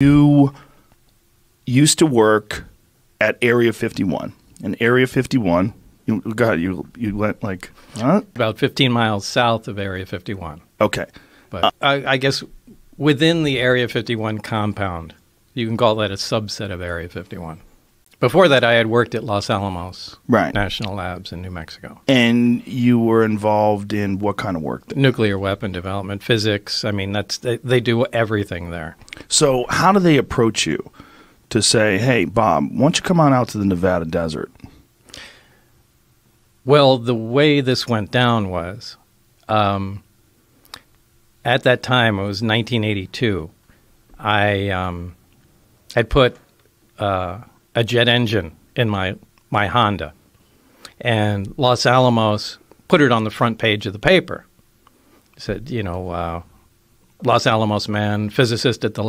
you used to work at Area 51. And Area 51, you, God, you you went like, huh? About 15 miles south of Area 51. Okay. But I, I guess within the Area 51 compound, you can call that a subset of Area 51. Before that, I had worked at Los Alamos Right. National Labs in New Mexico. And you were involved in what kind of work? There? Nuclear weapon development, physics. I mean, that's they, they do everything there. So, how do they approach you to say, hey, Bob, why don't you come on out to the Nevada desert? Well, the way this went down was, um, at that time, it was 1982. I um, had put uh, a jet engine in my my Honda, and Los Alamos put it on the front page of the paper. Said, you know, uh, Los Alamos man, physicist at the